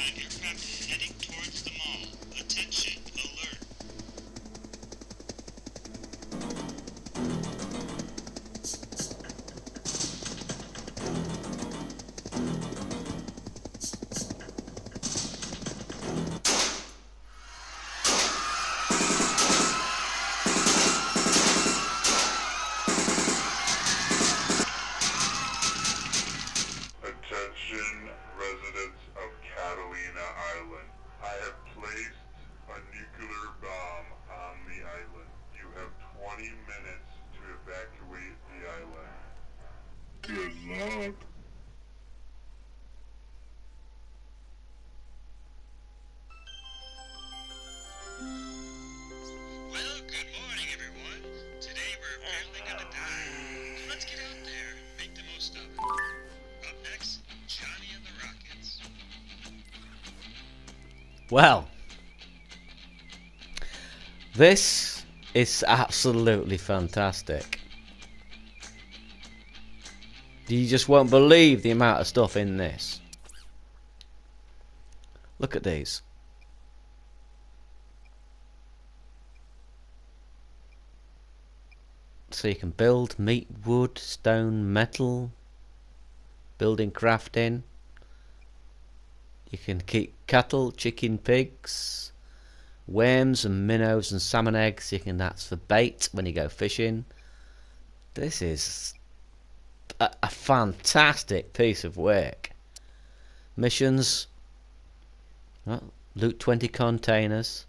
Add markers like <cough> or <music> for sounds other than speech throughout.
unidentified aircraft heading towards the mall. Attention, alert. Residents Catalina Island. I have placed a nuclear bomb on the island. You have 20 minutes to evacuate the island. Good luck. Well, this is absolutely fantastic. You just won't believe the amount of stuff in this. Look at these. So you can build meat, wood, stone, metal, building crafting. You can keep cattle, chicken, pigs, worms and minnows and salmon eggs. You can that's for bait when you go fishing. This is a, a fantastic piece of work. Missions. Well, loot 20 containers.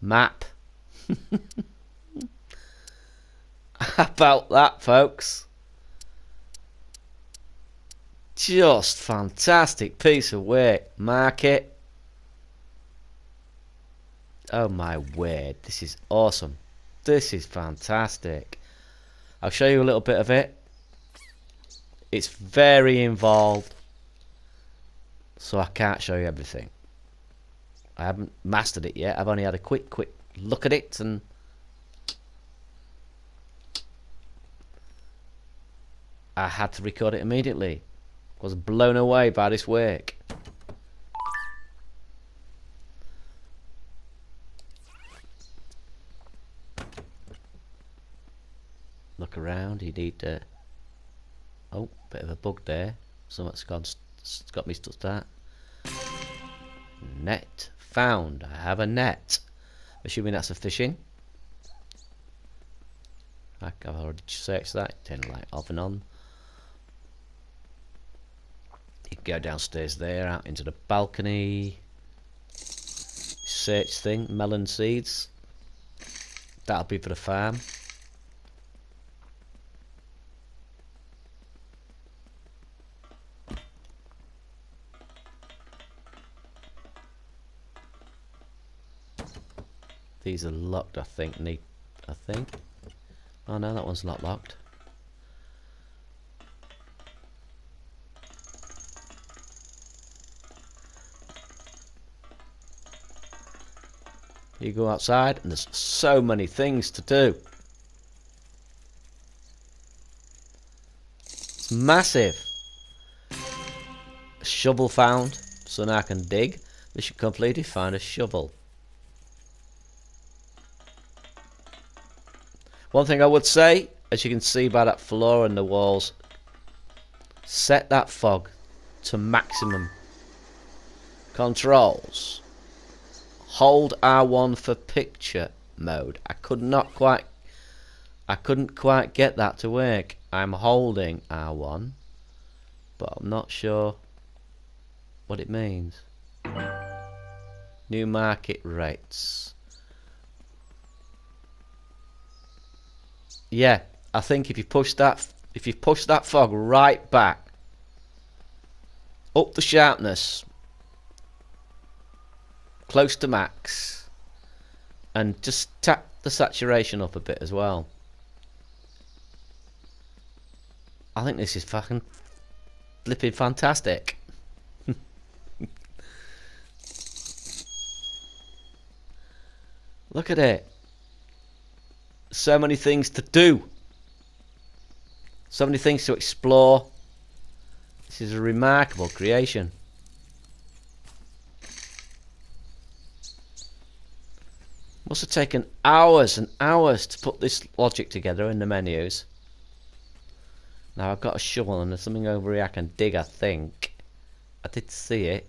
Map. <laughs> How about that, folks? Just fantastic piece of work. Mark it. Oh my word, this is awesome. This is fantastic. I'll show you a little bit of it. It's very involved. So I can't show you everything. I haven't mastered it yet. I've only had a quick, quick look at it and I had to record it immediately. Was blown away by this work. Look around. You need to. Oh, bit of a bug there. Something's gone. Got me stuck. That net found. I have a net. Assuming that's a fishing. I've already searched that. Turn light off and on. You can go downstairs there, out into the balcony. Search thing, melon seeds. That'll be for the farm. These are locked, I think. Need, I think. Oh no, that one's not locked. You go outside and there's so many things to do. It's massive. A shovel found, so now I can dig. Mission completed, find a shovel. One thing I would say, as you can see by that floor and the walls, set that fog to maximum. Controls. Hold R1 for picture mode. I could not quite I couldn't quite get that to work. I'm holding R1 but I'm not sure what it means. New market rates. Yeah, I think if you push that if you push that fog right back up the sharpness close to max and just tap the saturation up a bit as well I think this is fucking flipping fantastic. <laughs> Look at it. So many things to do. So many things to explore. This is a remarkable creation. Must have taken hours and hours to put this logic together in the menus. Now I've got a shovel and there's something over here I can dig I think. I did see it.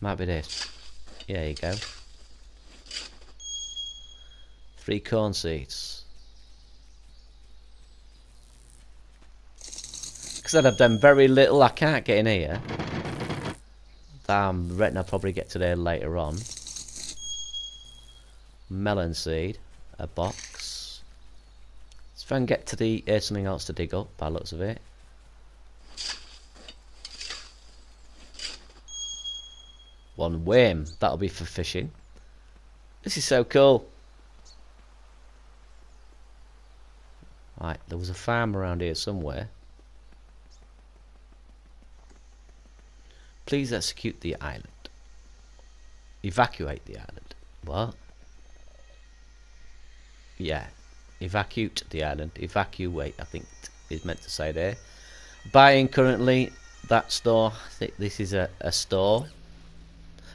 Might be this. There you go. Three corn seeds. Because I've done very little, I can't get in here. I'm reckon I'll probably get to there later on. Melon seed, a box. Let's try and get to the uh, something else to dig up by looks of it. One worm, that'll be for fishing. This is so cool. Right, there was a farm around here somewhere. Please execute the island. Evacuate the island. What? Yeah. Evacuate the island. Evacuate, I think is meant to say there. Buying currently that store. This is a, a store.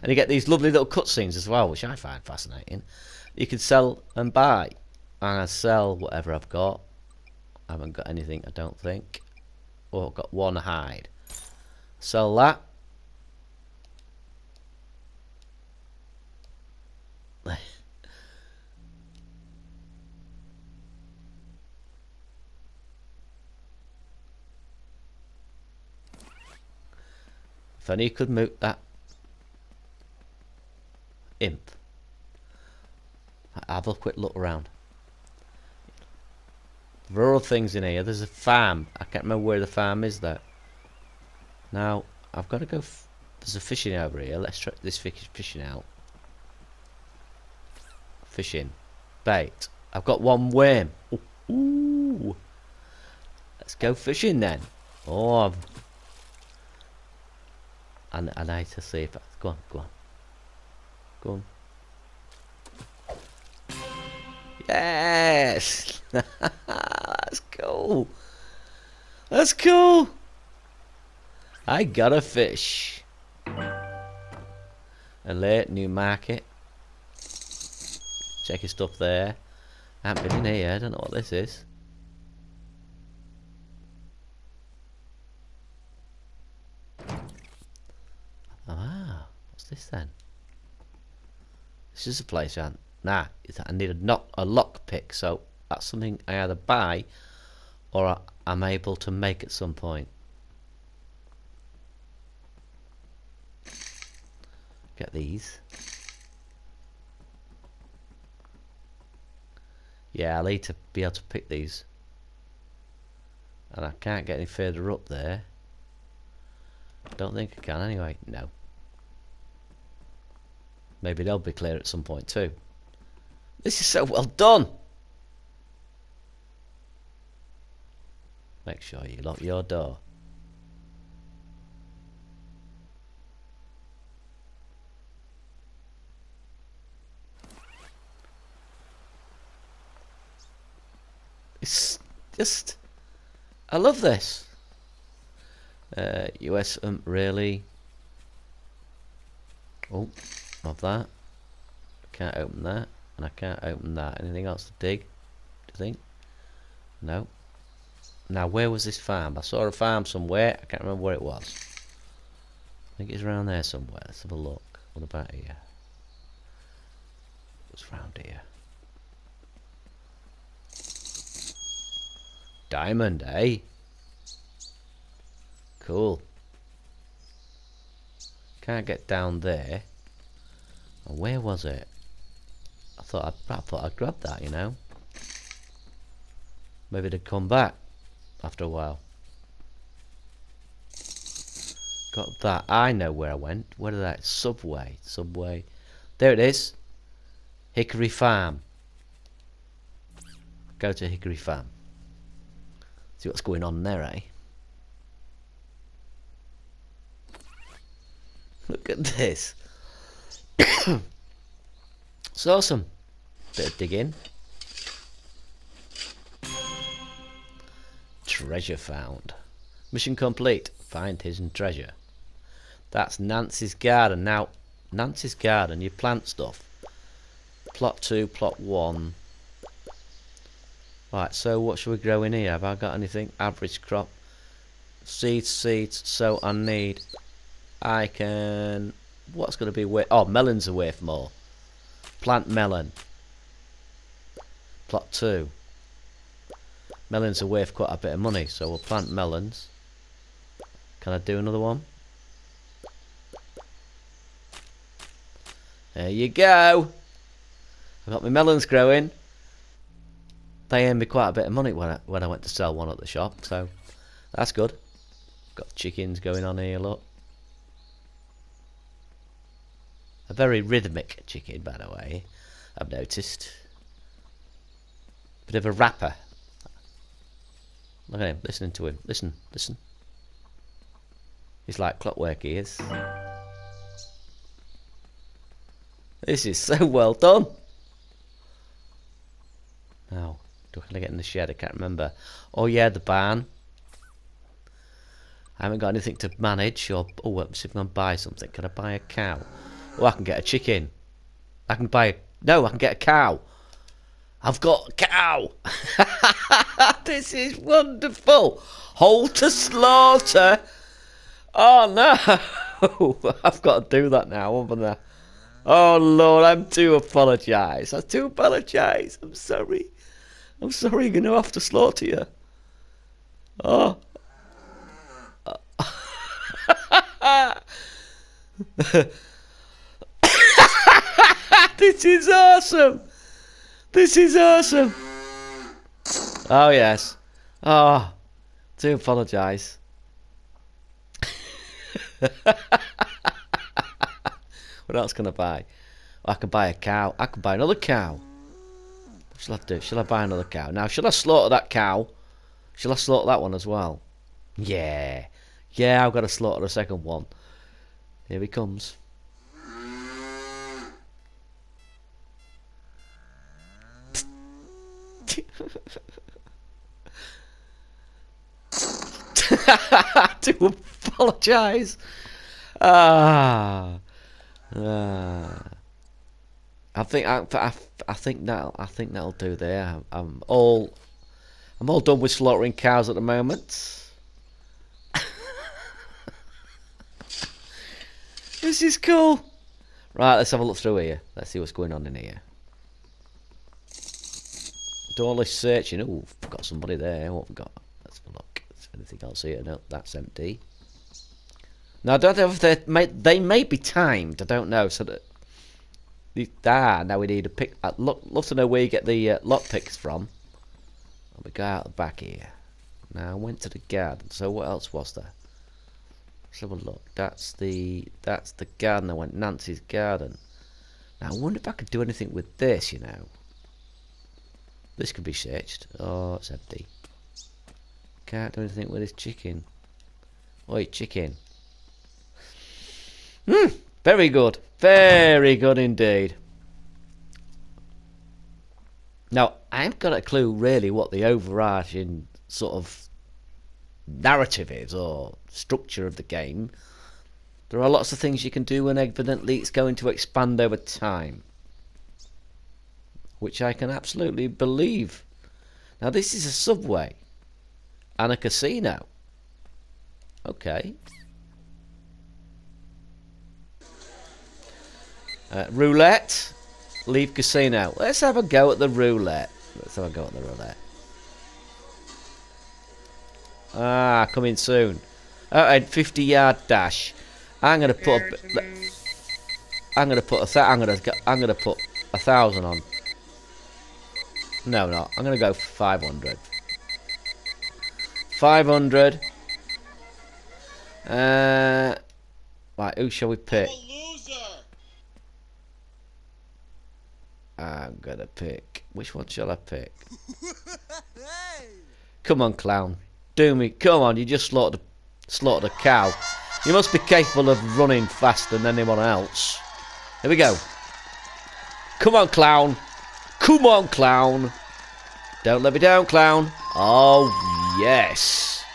And you get these lovely little cutscenes as well, which I find fascinating. You can sell and buy. And I sell whatever I've got. I haven't got anything, I don't think. Oh, I've got one hide. Sell that. If only you could move that imp. Have a quick look around. Rural things in here. There's a farm. I can't remember where the farm is though. Now, I've got to go... There's a fishing over here. Let's try this fish fishing out. Fishing. Bait. I've got one worm. Ooh. Ooh. Let's go fishing then. Oh, I've... And I need to see if Go on, go on. Go on. Yes! <laughs> That's cool. That's cool. I got a fish. Alert, new market. Check his stuff there. I haven't been in here, I don't know what this is. Ah, what's this then? This is a place I Nah, I need a, not a lock pick, so that's something I either buy or I'm able to make at some point. Get these. Yeah, I'll need to be able to pick these. And I can't get any further up there. Don't think I can anyway. No. Maybe they'll be clear at some point too. This is so well done. Make sure you lock your door. It's just... I love this. Uh, US um, really... Oh, love that. Can't open that. And I can't open that. Anything else to dig? Do you think? No. Now, where was this farm? I saw a farm somewhere. I can't remember where it was. I think it's around there somewhere. Let's have a look. What about here? It's around here. Diamond, eh? Cool. Can't get down there. Where was it? I thought I'd, I thought I'd grab that, you know. Maybe they'd come back after a while. Got that. I know where I went. Where did that? Subway. Subway. There it is. Hickory Farm. Go to Hickory Farm. See what's going on there, eh? Look at this. It's awesome. Bit of digging. Treasure found. Mission complete. Find hidden treasure. That's Nancy's garden. Now, Nancy's garden, you plant stuff. Plot 2, plot 1. Right, so what should we grow in here? Have I got anything? Average crop. Seeds, seeds. So I need... I can... What's going to be away? Oh, melons away from more. Plant melon. Plot 2. Melons are worth quite a bit of money, so we'll plant melons. Can I do another one? There you go. I've got my melons growing. They earned me quite a bit of money when I, when I went to sell one at the shop, so that's good. Got chickens going on here, look. A very rhythmic chicken, by the way, I've noticed. Bit of a rapper. Look at him, listening to him. Listen, listen. He's like clockwork, he is. This is so well done. Now, do I get in the shed? I can't remember. Oh yeah, the barn. I haven't got anything to manage. Or oh, let's see if I buy something. Can I buy a cow? Oh, I can get a chicken. I can buy. No, I can get a cow. I've got a cow. <laughs> this is wonderful. Hold to slaughter. Oh no! <laughs> I've got to do that now, haven't I? Oh Lord, I'm to apologise. I do apologise. I'm sorry. I'm sorry. You're gonna have to slaughter you. Oh. <laughs> this is awesome. This is awesome. Oh yes. Oh, do apologise. <laughs> what else can I buy? Oh, I can buy a cow. I can buy another cow. What shall I do? Shall I buy another cow? Now, shall I slaughter that cow? Shall I slaughter that one as well? Yeah. Yeah, I've got to slaughter a second one. Here he comes. <laughs> to apologise. Ah, ah. I think I, I, I think that I think that'll do there. I'm all I'm all done with slaughtering cows at the moment. <laughs> this is cool. Right, let's have a look through here. Let's see what's going on in here. Do all this searching. Oh, we've got somebody there. What have we got? Let's have a look. Is anything else here? No, that's empty. Now, I don't know if they may, they may be timed. I don't know. So that ah, now we need a pick. I'd look, love to know where you get the uh, lock picks from. We go out the back here. Now I went to the garden. So what else was there? Let's have a look. That's the that's the garden. I went Nancy's garden. Now I wonder if I could do anything with this. You know. This could be searched. Oh, it's empty. Can't do anything with this chicken. Oi, chicken. Hmm, very good. Very good indeed. Now, I haven't got a clue really what the overarching sort of narrative is or structure of the game. There are lots of things you can do and evidently it's going to expand over time. Which I can absolutely believe. Now this is a subway and a casino. Okay. Uh, roulette. Leave casino. Let's have a go at the roulette. Let's have a go at the roulette. Ah, coming soon. Alright, 50 yard dash. I'm gonna put. A, I'm gonna put a. I'm gonna. I'm gonna put a thousand on. No, no. I'm gonna go 500. 500. Uh, right, who shall we pick? I'm gonna pick. Which one shall I pick? <laughs> Come on, clown. do me. Come on, you just slaughtered, slaughtered a cow. You must be capable of running faster than anyone else. Here we go. Come on, clown. Come on, clown. Don't let me down, clown. Oh, yes.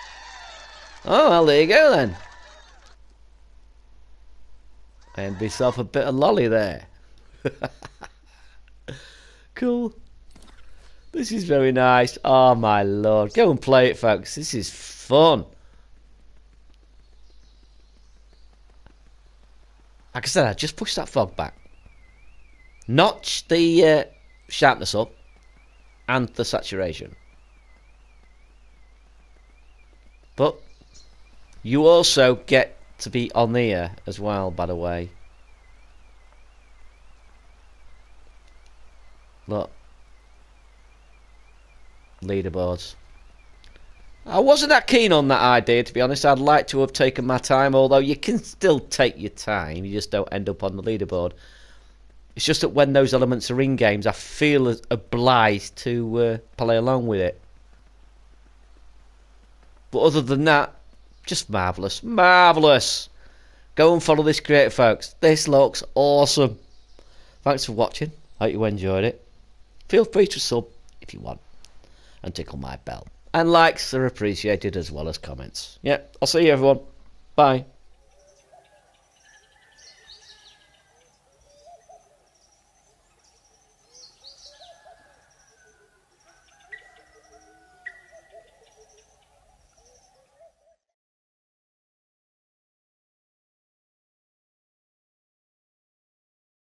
Oh, well, there you go then. And be yourself a bit of lolly there. <laughs> cool. This is very nice. Oh, my lord. Go and play it, folks. This is fun. Like I said, I just pushed that fog back. Notch the uh, sharpness up and the saturation. But you also get to be on the as well, by the way. Look. Leaderboards. I wasn't that keen on that idea, to be honest. I'd like to have taken my time, although you can still take your time. You just don't end up on the leaderboard. It's just that when those elements are in games, I feel obliged to uh, play along with it. But other than that, just marvellous. Marvellous! Go and follow this creator, folks. This looks awesome. Thanks for watching. Hope you enjoyed it. Feel free to sub if you want. And tickle my bell. And likes are appreciated as well as comments. Yeah, I'll see you everyone. Bye.